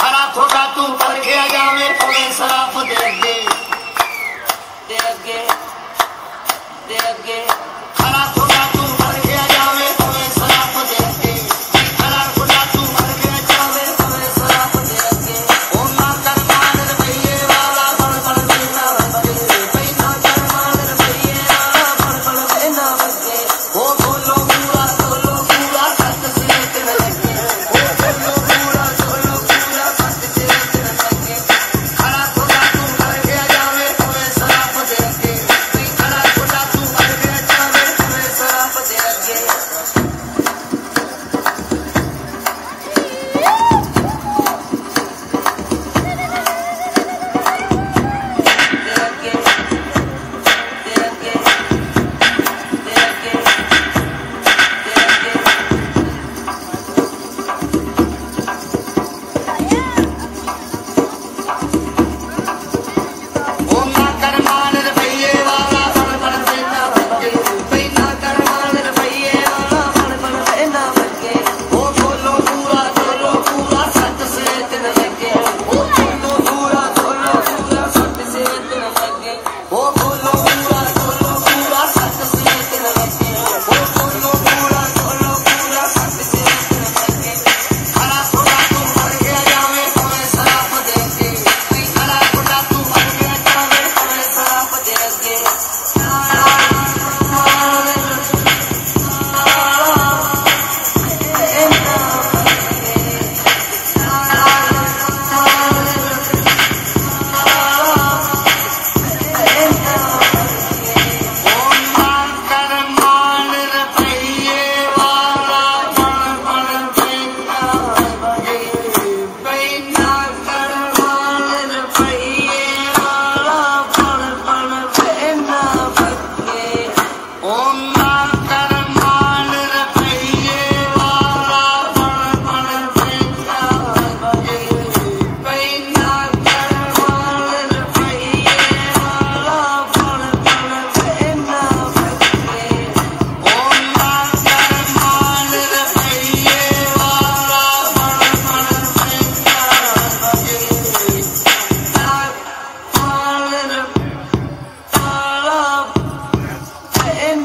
हरा थोड़ा तू पर गया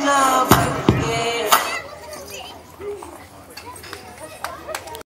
love.